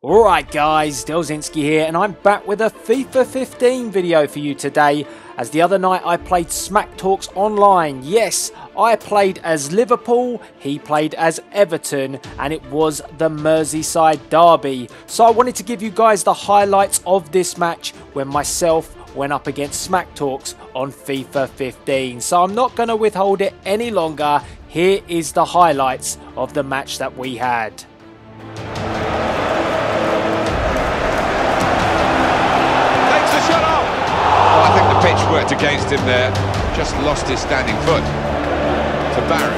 Alright guys, Delzinski here and I'm back with a FIFA 15 video for you today as the other night I played Smack Talks online. Yes, I played as Liverpool, he played as Everton and it was the Merseyside derby. So I wanted to give you guys the highlights of this match when myself went up against Smack Talks on FIFA 15. So I'm not going to withhold it any longer. Here is the highlights of the match that we had. Worked against him there. Just lost his standing foot to Barry.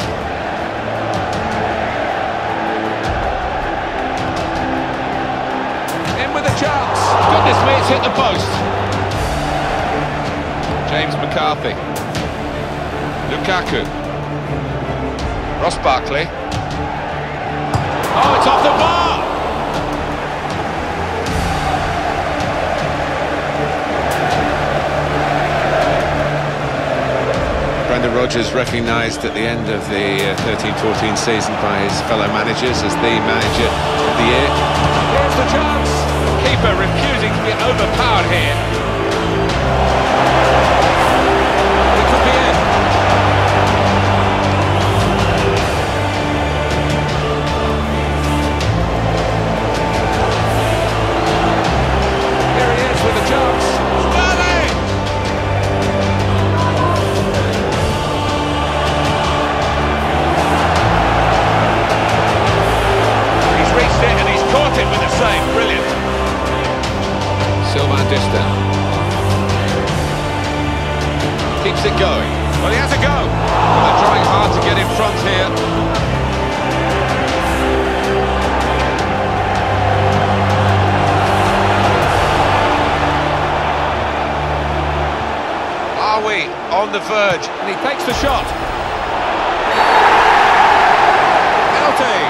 In with a chance. Goodness me, it's hit the post. James McCarthy. Lukaku. Ross Barkley. Oh, it's off the Rodgers recognised at the end of the 13-14 uh, season by his fellow managers as the manager of the year. Here's the chance. Keeper keeps it going. Well, he has a go. But they're trying hard to get in front here. Are we on the verge? And he takes the shot. Penalty.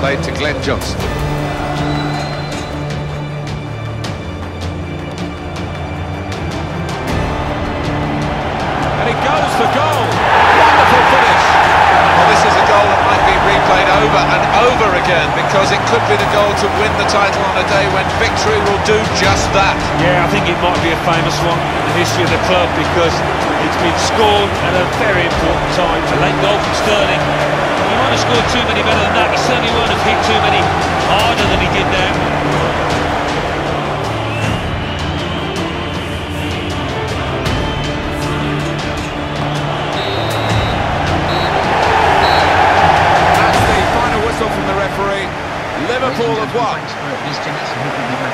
Played to Glenn Johnson. And it goes for goal. Wonderful finish. Well, this is a goal that might be replayed over and over again because it could be the goal to win the title on a day when victory will do just that. Yeah, I think it might be a famous one in the history of the club because it's been scored at a very important time. A late goal from Sterling he might have scored too many better Liverpool have won.